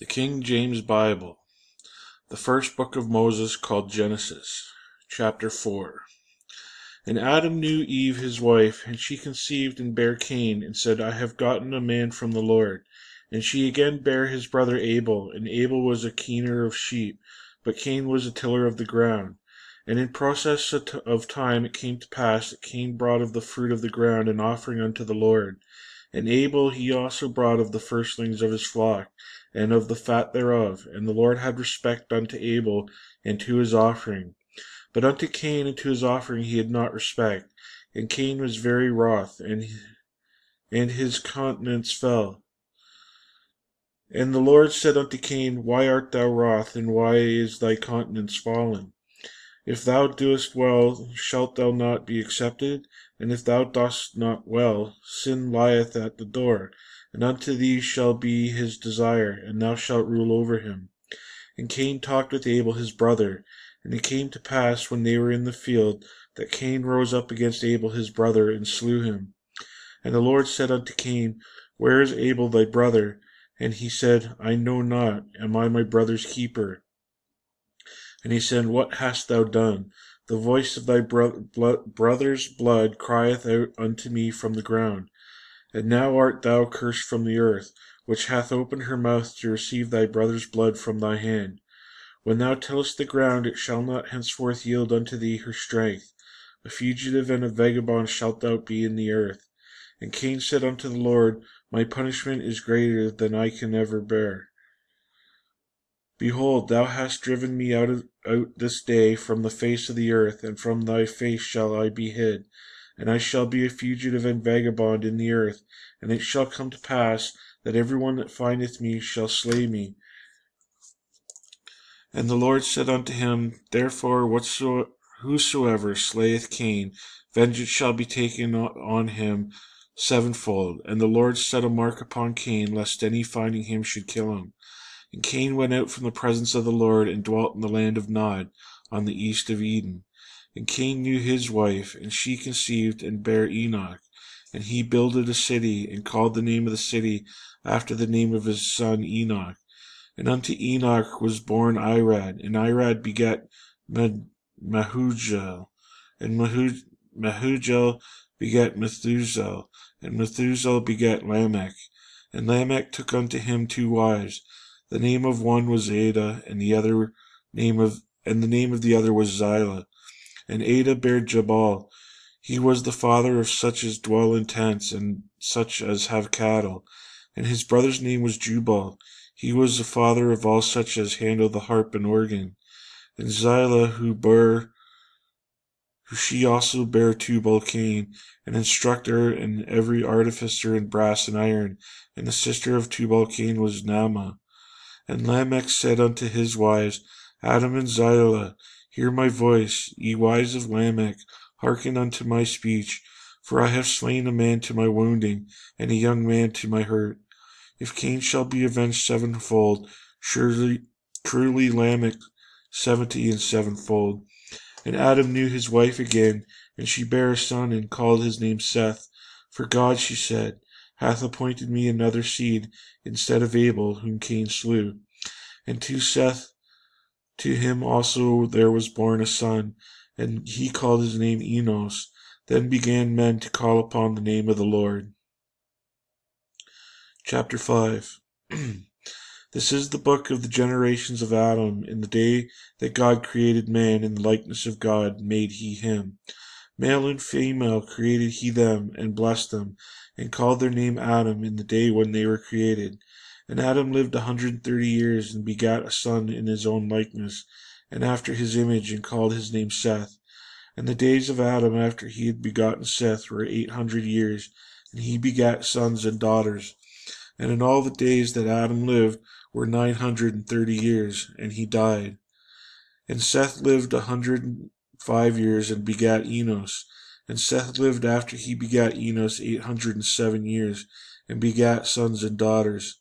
The King James Bible, the first book of Moses called Genesis, chapter 4. And Adam knew Eve his wife, and she conceived and bare Cain, and said, I have gotten a man from the Lord. And she again bare his brother Abel, and Abel was a keener of sheep, but Cain was a tiller of the ground. And in process of time it came to pass that Cain brought of the fruit of the ground an offering unto the Lord. And Abel he also brought of the firstlings of his flock and of the fat thereof. And the Lord had respect unto Abel and to his offering. But unto Cain and to his offering he had not respect. And Cain was very wroth, and, and his countenance fell. And the Lord said unto Cain, Why art thou wroth, and why is thy countenance fallen? If thou doest well, shalt thou not be accepted? And if thou dost not well, sin lieth at the door and unto thee shall be his desire, and thou shalt rule over him. And Cain talked with Abel his brother. And it came to pass, when they were in the field, that Cain rose up against Abel his brother, and slew him. And the Lord said unto Cain, Where is Abel thy brother? And he said, I know not. Am I my brother's keeper? And he said, What hast thou done? The voice of thy bro brother's blood crieth out unto me from the ground. And now art thou cursed from the earth, which hath opened her mouth to receive thy brother's blood from thy hand. When thou tillest the ground, it shall not henceforth yield unto thee her strength. A fugitive and a vagabond shalt thou be in the earth. And Cain said unto the Lord, My punishment is greater than I can ever bear. Behold, thou hast driven me out, of, out this day from the face of the earth, and from thy face shall I be hid and I shall be a fugitive and vagabond in the earth. And it shall come to pass that every one that findeth me shall slay me. And the Lord said unto him, Therefore whosoever slayeth Cain, vengeance shall be taken on him sevenfold. And the Lord set a mark upon Cain, lest any finding him should kill him. And Cain went out from the presence of the Lord, and dwelt in the land of Nod, on the east of Eden. And Cain knew his wife, and she conceived and bare Enoch. And he builded a city, and called the name of the city after the name of his son Enoch. And unto Enoch was born Irad, and Irad begat Mehujael, and Mehujael begat Methuselah, and Methuselah begat Lamech. And Lamech took unto him two wives. The name of one was Adah, and the other name of and the name of the other was Zillah and Adah bare Jabal. He was the father of such as dwell in tents, and such as have cattle. And his brother's name was Jubal. He was the father of all such as handle the harp and organ. And Zillah, who bare, who she also bare Tubal Cain, an instructor in every artificer in brass and iron. And the sister of Tubal Cain was Naamah. And Lamech said unto his wives, Adah and Zillah, Hear my voice, ye wives of Lamech, hearken unto my speech, for I have slain a man to my wounding, and a young man to my hurt. If Cain shall be avenged sevenfold, surely truly Lamech seventy and sevenfold. And Adam knew his wife again, and she bare a son, and called his name Seth. For God, she said, hath appointed me another seed instead of Abel, whom Cain slew. And to Seth to him also there was born a son, and he called his name Enos. Then began men to call upon the name of the Lord. Chapter 5 This is the book of the generations of Adam. In the day that God created man in the likeness of God made he him. Male and female created he them, and blessed them, and called their name Adam in the day when they were created. And Adam lived a hundred and thirty years, and begat a son in his own likeness, and after his image, and called his name Seth. And the days of Adam after he had begotten Seth were eight hundred years, and he begat sons and daughters. And in all the days that Adam lived were nine hundred and thirty years, and he died. And Seth lived a hundred and five years, and begat Enos. And Seth lived after he begat Enos eight hundred and seven years, and begat sons and daughters.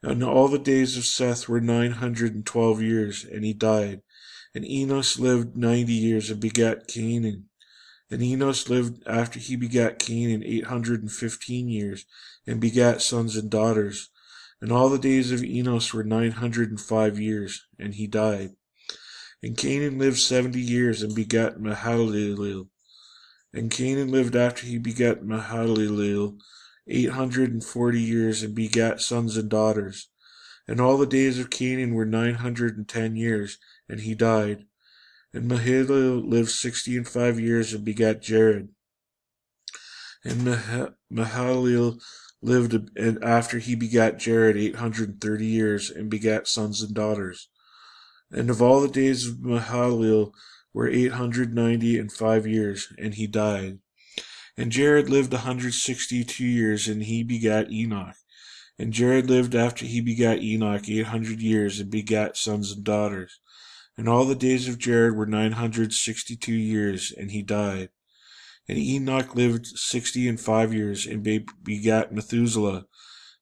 And all the days of Seth were nine hundred and twelve years, and he died. And Enos lived ninety years and begat Cainan. And Enos lived after he begat Cainan eight hundred and fifteen years, and begat sons and daughters. And all the days of Enos were nine hundred and five years, and he died. And Cainan lived seventy years, and begat Mahalalel. And Cainan lived after he begat Mahalalel eight hundred and forty years, and begat sons and daughters. And all the days of Cainan were nine hundred and ten years, and he died. And Mahalalel lived sixty and five years, and begat Jared. And Mahalalel lived and after he begat Jared eight hundred and thirty years, and begat sons and daughters. And of all the days of Mahalalel were eight hundred ninety and five years, and he died. And Jared lived a hundred sixty two years, and he begat Enoch. And Jared lived after he begat Enoch eight hundred years, and begat sons and daughters. And all the days of Jared were nine hundred sixty two years, and he died. And Enoch lived sixty and five years, and begat Methuselah.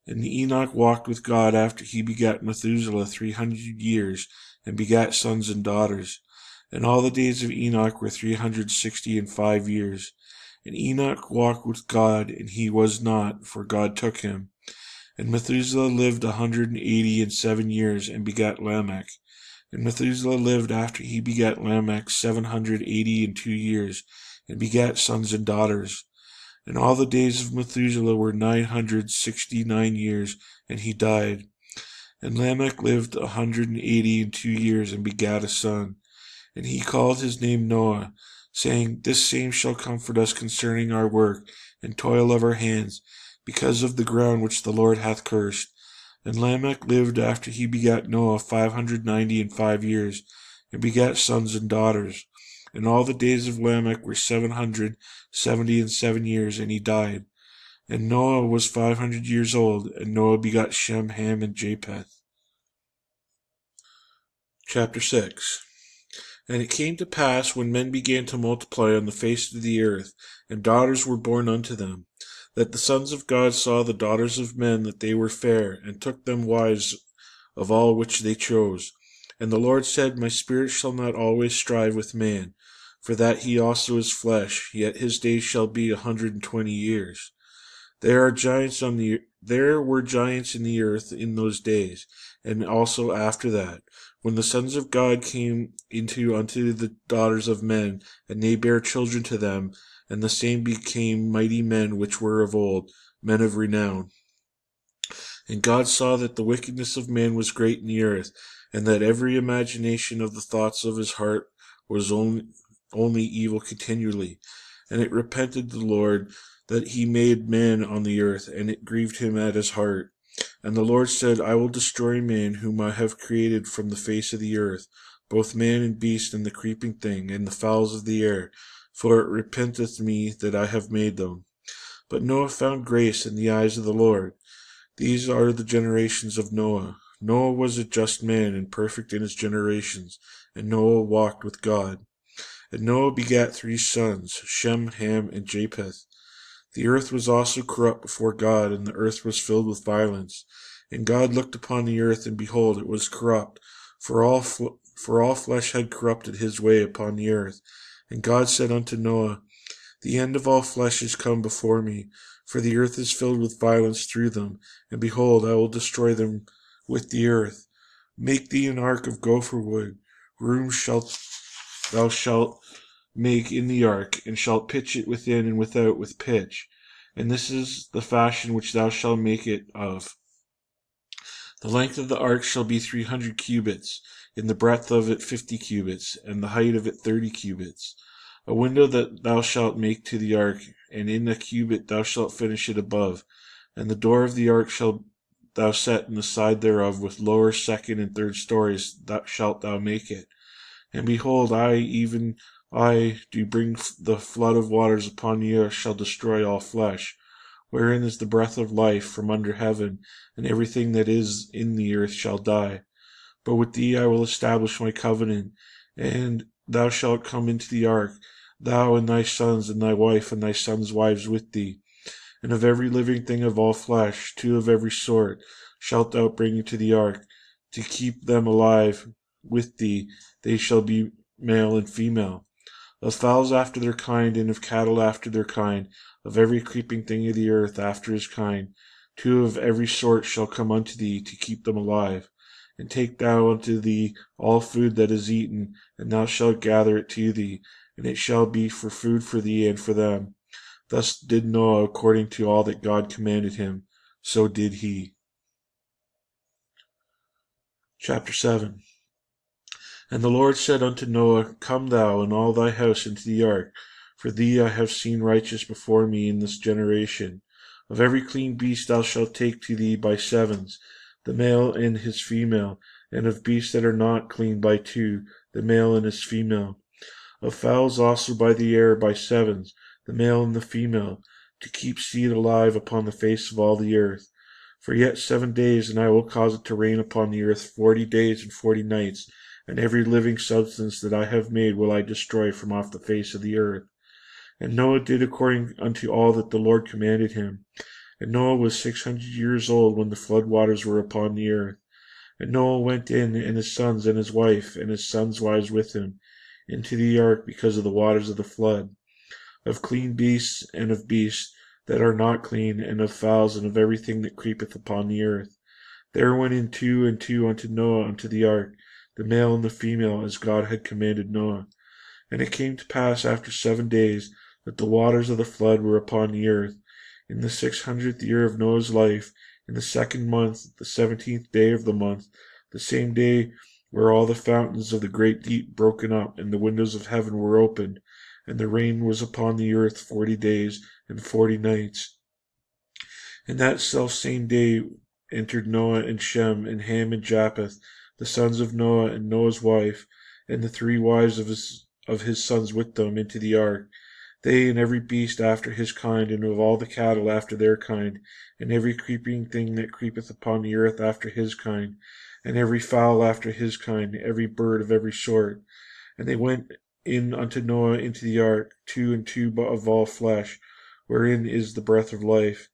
And Enoch walked with God after he begat Methuselah three hundred years, and begat sons and daughters. And all the days of Enoch were three hundred sixty and five years. And Enoch walked with God, and he was not, for God took him. And Methuselah lived a hundred and eighty and seven years, and begat Lamech. And Methuselah lived after he begat Lamech seven hundred eighty and two years, and begat sons and daughters. And all the days of Methuselah were nine hundred sixty nine years, and he died. And Lamech lived a hundred and eighty and two years, and begat a son. And he called his name Noah, saying, This same shall comfort us concerning our work and toil of our hands, because of the ground which the Lord hath cursed. And Lamech lived after he begat Noah five hundred ninety and five years, and begat sons and daughters. And all the days of Lamech were seven hundred seventy and seven years, and he died. And Noah was five hundred years old, and Noah begot Shem, Ham, and Japheth. Chapter 6 and it came to pass, when men began to multiply on the face of the earth, and daughters were born unto them, that the sons of God saw the daughters of men that they were fair, and took them wives of all which they chose. And the Lord said, My spirit shall not always strive with man, for that he also is flesh, yet his days shall be a hundred and twenty years. There are giants on the there were giants in the earth in those days, and also after that, when the sons of God came into unto the daughters of men, and they bare children to them, and the same became mighty men which were of old, men of renown. And God saw that the wickedness of man was great in the earth, and that every imagination of the thoughts of his heart was only, only evil continually. And it repented the Lord that he made man on the earth, and it grieved him at his heart. And the Lord said, I will destroy man whom I have created from the face of the earth, both man and beast and the creeping thing, and the fowls of the air, for it repenteth me that I have made them. But Noah found grace in the eyes of the Lord. These are the generations of Noah. Noah was a just man and perfect in his generations, and Noah walked with God. And Noah begat three sons, Shem, Ham, and Japheth. The earth was also corrupt before God, and the earth was filled with violence. And God looked upon the earth, and behold, it was corrupt, for all for all flesh had corrupted his way upon the earth. And God said unto Noah, The end of all flesh is come before me, for the earth is filled with violence through them, and behold, I will destroy them with the earth. Make thee an ark of gopher wood. Rooms shalt thou shalt make in the ark, and shalt pitch it within and without with pitch. And this is the fashion which thou shalt make it of. The length of the ark shall be three hundred cubits, in the breadth of it fifty cubits, and the height of it thirty cubits. A window that thou shalt make to the ark, and in a cubit thou shalt finish it above. And the door of the ark shalt thou set in the side thereof, with lower, second, and third stories that shalt thou make it. And behold, I, even I do bring the flood of waters upon the earth shall destroy all flesh, wherein is the breath of life from under heaven, and everything that is in the earth shall die. But with thee I will establish my covenant, and thou shalt come into the ark, thou and thy sons, and thy wife, and thy sons' wives with thee. And of every living thing of all flesh, two of every sort, shalt thou bring into the ark, to keep them alive with thee, they shall be male and female of fowls after their kind, and of cattle after their kind, of every creeping thing of the earth after his kind. two of every sort shall come unto thee to keep them alive. And take thou unto thee all food that is eaten, and thou shalt gather it to thee, and it shall be for food for thee and for them. Thus did Noah according to all that God commanded him, so did he. Chapter 7 And the Lord said unto Noah, Come thou and all thy house into the ark, for thee I have seen righteous before me in this generation. Of every clean beast thou shalt take to thee by sevens, the male and his female, and of beasts that are not clean by two, the male and his female. Of fowls also by the air by sevens, the male and the female, to keep seed alive upon the face of all the earth. For yet seven days, and I will cause it to rain upon the earth forty days and forty nights, and every living substance that I have made will I destroy from off the face of the earth. And Noah did according unto all that the Lord commanded him. And Noah was six hundred years old when the flood waters were upon the earth. And Noah went in, and his sons, and his wife, and his sons' wives with him, into the ark because of the waters of the flood. Of clean beasts, and of beasts that are not clean, and of fowls, and of everything that creepeth upon the earth. There went in two and two unto Noah unto the ark, the male and the female, as God had commanded Noah. And it came to pass after seven days that the waters of the flood were upon the earth in the six hundredth year of Noah's life, in the second month, the seventeenth day of the month, the same day were all the fountains of the great deep broken up, and the windows of heaven were opened, and the rain was upon the earth forty days and forty nights. And that self same day entered Noah and Shem and Ham and Japheth, the sons of Noah and Noah's wife, and the three wives of his of his sons with them into the ark, they and every beast after his kind, and of all the cattle after their kind, and every creeping thing that creepeth upon the earth after his kind, and every fowl after his kind, every bird of every sort. And they went in unto Noah into the ark, two and two of all flesh, wherein is the breath of life.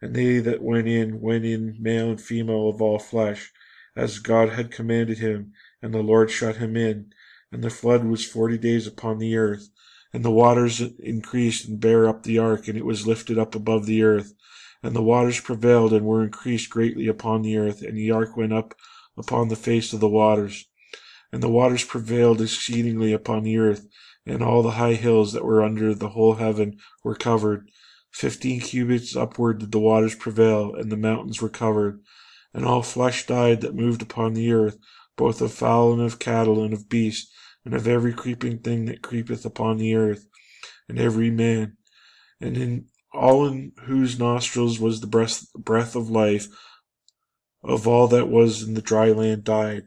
And they that went in, went in male and female of all flesh, as God had commanded him, and the Lord shut him in. And the flood was forty days upon the earth. And the waters increased and bare up the ark, and it was lifted up above the earth. And the waters prevailed and were increased greatly upon the earth, and the ark went up upon the face of the waters. And the waters prevailed exceedingly upon the earth, and all the high hills that were under the whole heaven were covered. Fifteen cubits upward did the waters prevail, and the mountains were covered. And all flesh died that moved upon the earth, both of fowl and of cattle and of beasts and of every creeping thing that creepeth upon the earth, and every man, and in all in whose nostrils was the breath, breath of life, of all that was in the dry land died,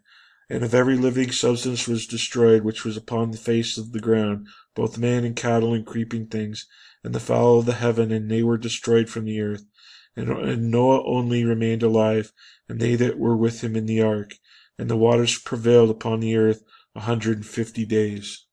and of every living substance was destroyed which was upon the face of the ground, both man and cattle and creeping things, and the fowl of the heaven, and they were destroyed from the earth. And, Noah only remained alive, and they that were with him in the ark. And the waters prevailed upon the earth a hundred and fifty days.